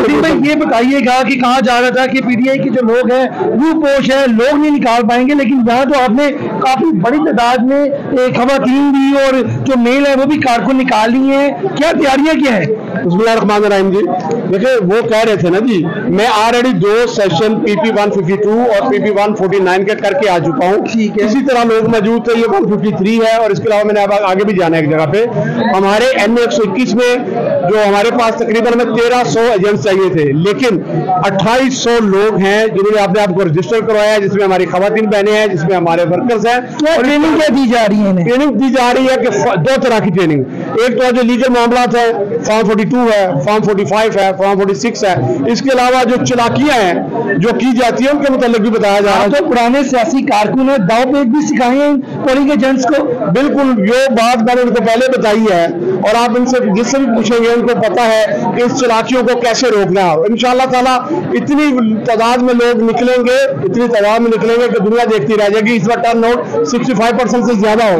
असीम भाई ये बताइएगा कि कहा जा रहा था कि पीटीआई के जो लोग हैं वो पोष है लोग नहीं निकाल पाएँगे लेकिन यहाँ तो आपने काफ़ी बड़ी तादाद में खातन भी और जो मेल है वो भी कारकुन निकाल ली है। क्या तैयारियाँ क्या है? जी। देखिए वो कह रहे थे ना जी मैं ऑलरेडी दो सेशन पीपी 152 और पीपी 149 के करके आ चुका हूँ। इसी तरह लोग मौजूद थे ये 153 है और इसके अलावा मैंने अब आगे भी जाना है एक जगह पे। हमारे एन एक सौ इक्कीस में जो हमारे पास तकरीबन हमें 1300 एजेंट चाहिए थे लेकिन 2800 लोग हैं जिन्होंने आपने आपको रजिस्टर करवाया है जिसमें हमारी खातन बहने हैं जिसमें हमारे वर्कर्स हैं। ट्रेनिंग क्या दी जा रही है ट्रेनिंग दी जा रही है कि दो तरह की ट्रेनिंग एक तो जो लीगल मामला है फॉर्म 42 है फॉर्म 45 है फॉर्म 46 है। इसके अलावा जो चलाकियाँ हैं जो की जाती है उनके मुतालिक भी बताया जा रहा है। तो पुराने सियासी कारकुन है दाव पेच भी सिखाए हैं पोलिंग एजेंट्स को। बिल्कुल जो बात मैंने उनको पहले बताई है और आप इनसे जिससे भी पूछेंगे उनको पता है कि इस चलाकियों को कैसे रोकना है। इन ताला इतनी तादाद में लोग निकलेंगे इतनी तादाद में निकलेंगे कि दुनिया देखती रह जाएगी। इस बार turn out sixty five percent से ज़्यादा होगा।